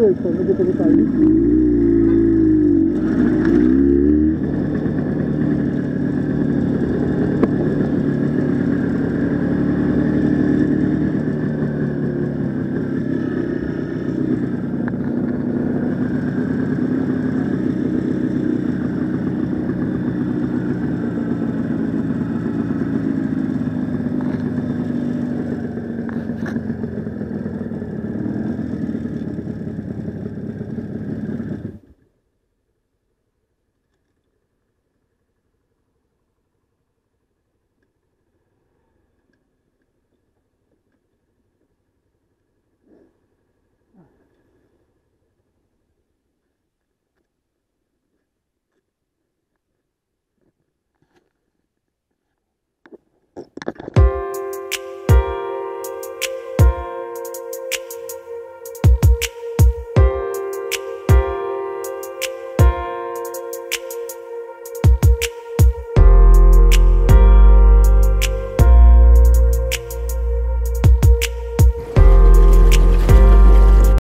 Isso, onde eu colocar isso.